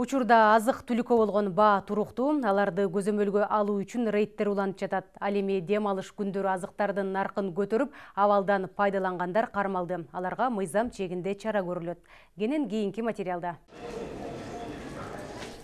Учурда азык түлүккө болгон баа туруктуу, аларды көзөмөлгө алуу үчүн рейдтер уланып жатат. Ал эми дем алыш күндөрү азыктардын наркын көтөрүп, абалдан пайдалангандар кармалды. Аларга мыйзам чегинде чара көрүлөт. Кенен кийинки материалда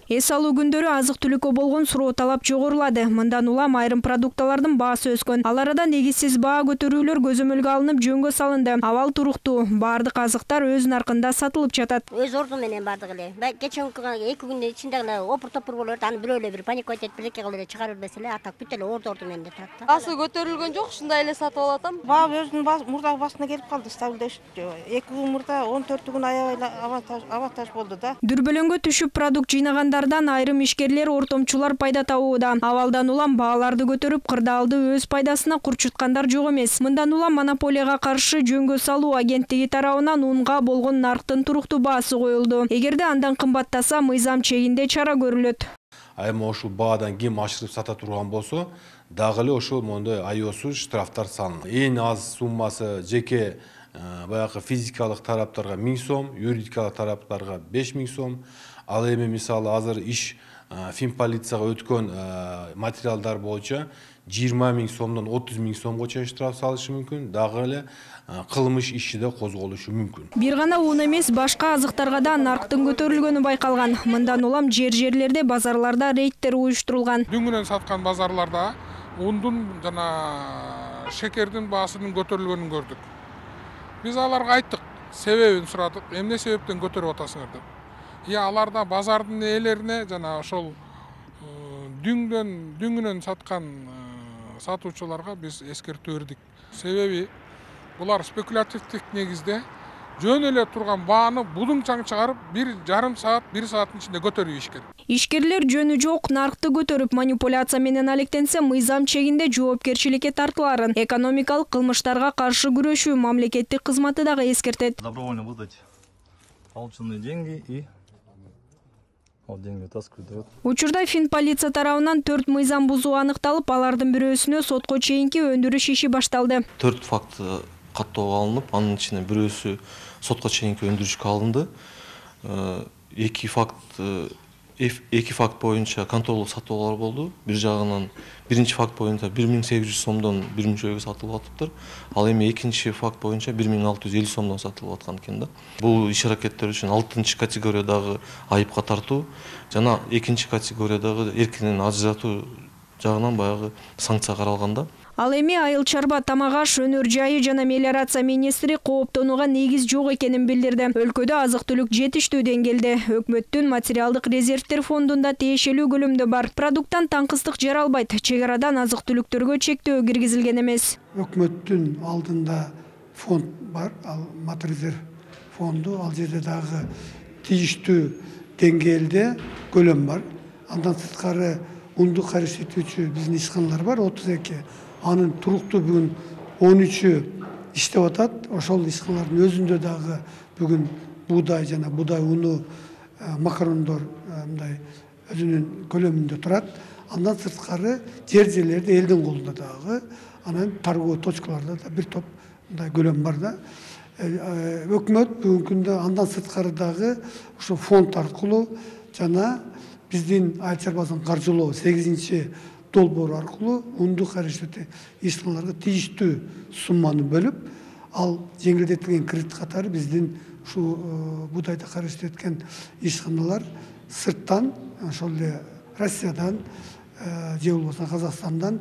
эс алуу күндөрү азык түлүккө болгон суроо талап жогорулады. Мындан улам айрым продуктылардын баасы өскөн. Ал арада негизсиз баа көтөрүүлөр көзөмөлгө алынып жөнгө салынды. Абал туруктуу баардык азыктар өз наркында сатылып жатат. Өз орду менен баардыгы эле. Кечээки эки күндүн ичинде гана опур топур болуп берет аны бирөө эле бир паниковать этип бирдеке кылып эле чыгарып бербесе эле а так бүт эле орду орду менен эле турат да. Баасы көтөрүлгөн жок ушундай эле сатып алып атам баа өзүнүн мурдагы баасына келип калды стабилдешип эки күн мурда он төртү күн аябай абатаж болду да. Дүрбөлөңгө түшүп продукт айрым ишкерлер ортомчулар пайда табууда абалдан улам бааларды көтөрүп кырдаалды өз пайдасына курчуткандар жок эмес. Мындан улам монополияга каршы жөнгө салуу агенттиги тарабынан унга болгон нарктын туруктуу баасы коюлду. Эгерде андан кымбаттаса мыйзам чегинде чара көрүлөт. А эми ушул баадан ким ашырып сата турган болсо дагы эле ошол моундай аеосуз штрафтар салынат. Эң аз суммасы жеке баягы физикалык тараптарга миң сом юридикалык тараптарга беш миң сом. Ал эми мисалы азыр иш фин полицияга өткөн материалдар боюнча жыйырма миң сомдон отуз миң сомго чейин штраф салышы мүмкүн. Дагы эле кылмыш иши да козголушу мүмкүн. Бир гана ун эмес башка азыктарга да нарктын көтөрүлгөнү байкалган. Мындан улам жер жерлерде базарларда рейдтер уюштурулган. Дүңүнөн саткан базарларда ундун жана шекердин баасынын көтөрүлгөнүн көрдүк. Биз аларга айттык себебин сурадык эмне себептен көтөрүп атасыңар деп. Ыя аларда базардын ээлерине жана ошол дүңдөн дүңүнөн саткан сатуучуларга биз эскертүү бердик. Себеби булар спекулятивдик негизде жөн эле турган бааны будуңчаң чыгарып бир жарым саат бир сааттын ичинде көтөрүп ийишкен ишкерлер жөнү жок наркты көтөрүп манипуляция менен алектенсе мыйзам чегинде жоопкерчиликке тартыларын. Экономикалык кылмыштарга каршы күрөшүү мамлекеттик кызматы дагы эскертет. Добровольно выдать полученные деньги и ал деньги вытаскивать дает учурда фин полиция тарабынан төрт мыйзам бузуу аныкталып алардын бирөөсүнө сотко чейинки өндүрүш иши башталды. Төрт факт каттоого алынып анын ичинен бирөөсү сотко чейинки өндүрүшкө алынды. Эки факт эки факт боюнча контролдук сатуулар болду. Бир жагынан биринчи факт боюнча бир миң сегиз жүз сомдон бир сатылып атыптыр. Ал эми экинчи факт боюнча бир миң алты жүз элүү сомдон сатылып аткан экен да. Бул иш аракеттер үчүн алтынчы категориядагы айыпка тартуу жана экинчи категориядагы эркинен ажыратуу жагынан баягы санкция каралган да. Ал эми айыл чарба тамак аш өнөр жайы жана мелиорация министри кооптонууга негиз жок экенин билдирди. Өлкөдө азык түлүк жетиштүү деңгээлде. Өкмөттүн материалдык резервдер фондунда тиешелүү көлөмдө бар. Продукттан таңкыстык жаралбайт чек арадан азык түлүктөргө чектөө киргизилген эмес. Өкмөттүн алдында фонд бар. Ал матрезерв фонду. Ал жерде дагы тийиштүү деңгээлде көлөм бар. Андан сырткары унду карышетүүчү биздин ишканалар бар. Отуз эки анын туруктуу бүгүн он үчү иштеп атат ошол ишканалардын өзүндө дагы бүгүн буудай жана буудай уну макарондор мындай өзүнүн көлөмүндө турат андан сырткары жер жерлерде элдин колунда дагы анан торговый точкаларда да бир топ мындай көлөм бар да өкмөт бүгүнкү күндө андан сырткары дагы ушул фонд аркылуу жана биздин айыл чарбасын каржылоо сегизинчи долбоор аркылуу ундук каражат ишканаларга тийиштүү сумманы бөлүп ал жеңилдетилген кредит катары биздин ушул буудайды каражат эткен ишканалар сырттан ошол эле россиядан же болбосо казакстандан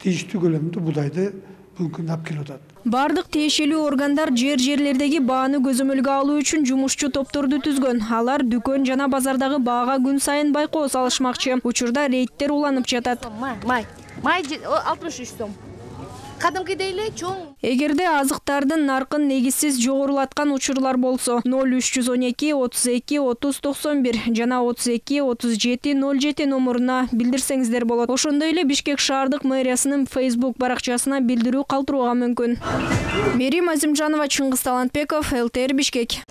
тийиштүү көлөмдө буудайды күндө алып келип атат. Баардык тиешелүү органдар жер жерлердеги бааны көзөмөлгө алуу үчүн жумушчу топторду түзгөн. Алар дүкөн жана базардагы баага күн сайын байкоо салышмакчы учурда рейдтер уланып жатат. Май май алтымыш үч сом кадимкидей эле чоң. Эгерде азыктардын наркын негизсиз жогорулаткан учурлар болсо ноль үч жүз он эки отуз эки отуз токсон бир жана отуз эки отуз жети ноль жети номуруна билдирсеңиздер болот. Ошондой эле бишкек шаардык мэриясынын фейсбук баракчасына билдирүү калтырууга мүмкүн. Мерим азимжанова чыңгыз талантбеков лтр бишкек